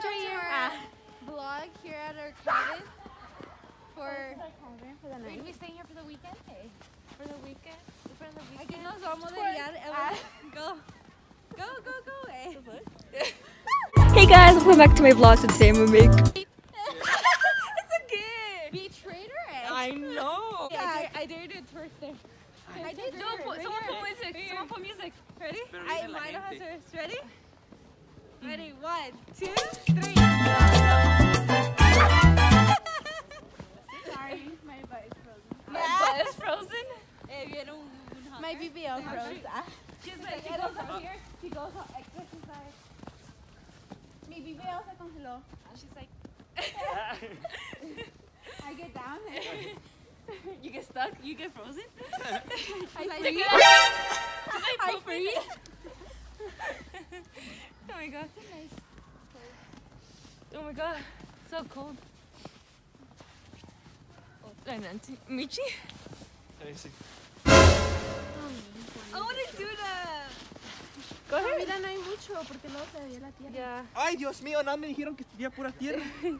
picture here. Ah. Vlog here at our cabin for. For the We're gonna be staying here for the weekend. Hey, for the weekend. For the Aquí nos vamos a guiar. Go. Go, go, go, eh. Hey guys, welcome back to my vlog. So today I'm gonna make. it's a gift. Be traitor, eh? I know. Yeah, I, I dare you to twerk there. I did do Someone put, someone put music. Someone put music. Ready? I dice la mine has hers. Ready? Ready? One, two, three. Sorry, my butt is frozen. My butt is frozen. Eh, viene un, un My BBL froze. She's Like, like, it goes up here. She goes up extra. She's like, mi BBL se congeló. she's like, I get down there. you get stuck, you get frozen. I Like, freeze. I I freeze. Oh my god. Oh my god. So cold. Oh, ay, Nancy. Michi? Let me see. I want to do that. Go ahead. Mira, no hay mucho porque luego se ve la tierra. Yeah. Ay, Dios mío, nada me dijeron que tenía pura tierra. No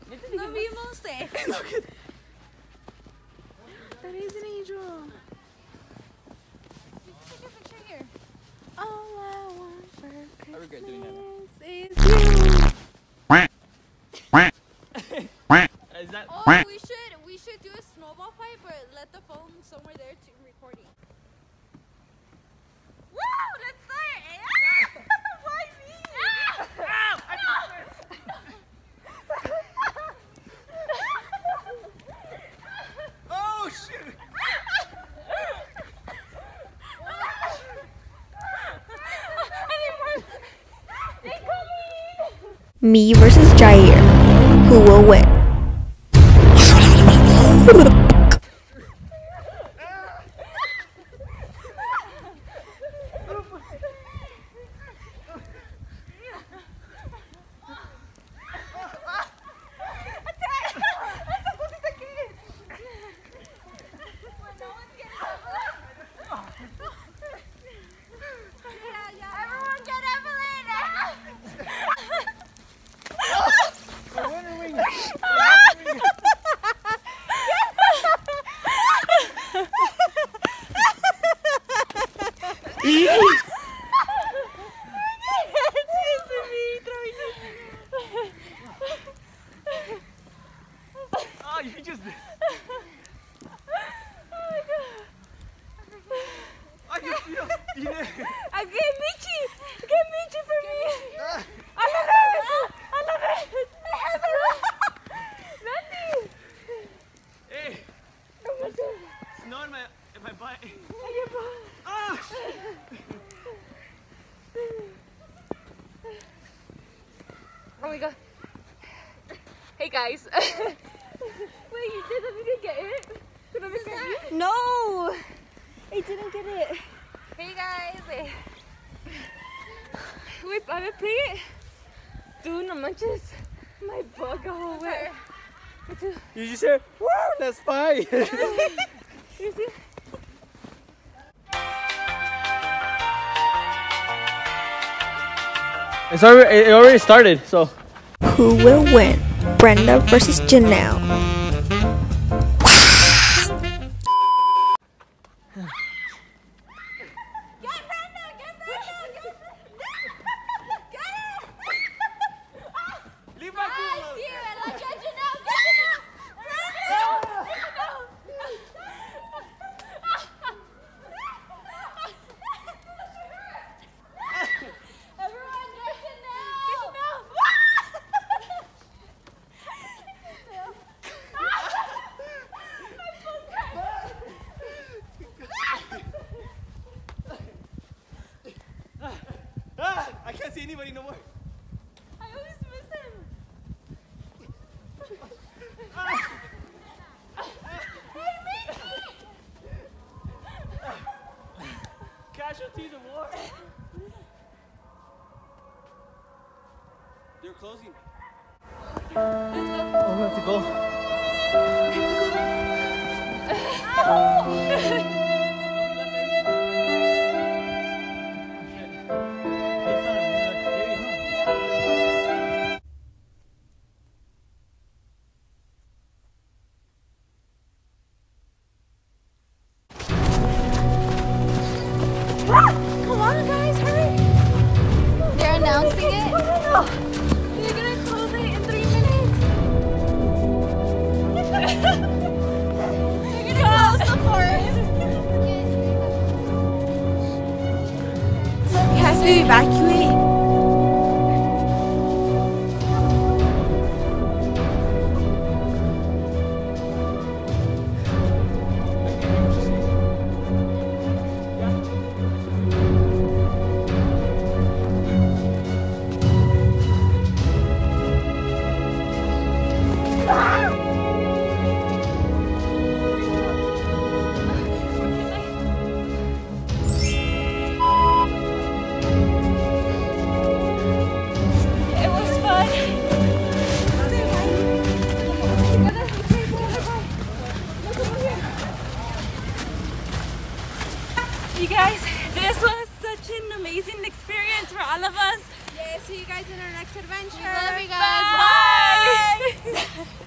vimos eh. That is an angel. Take a picture here. All I want for I regret doing that. Christmas is you. Is that? Oh, we should we should do a snowball fight, but let the phone somewhere there to recording. Woo! Let's start. Why me? Oh shoot! Me versus Jair. Who will win? Oh, you just. Ay, Dios mío. Tiene. I get Michi! Get Michi for me! Ah. I love it! I love it! I have it! Randy! Hey, snow in my in my butt. Ah. Oh my god. Hey guys. Wait, you didn't even get it? Did I get it? No, I didn't get it. hey guys. Wait, a ver, play it. Dude, no manches. My butt got all wet. You just hear, woo, that's fine. It's already, it already started, so. Who will win? Brenda versus Janelle. Get Brenda! Get Brenda! Get Get it! Leave my Ah, pool I alone. see it! Like, get Janelle! Get Janelle! Brenda! Everyone get Janelle! Ah, I can't see anybody no more. I always miss him. Casualties of war. They're closing. Oh, we have to go. God. support. He has to evacuate. You guys, this was such an amazing experience for all of us. Yeah, see you guys in our next adventure. Love you guys. Bye.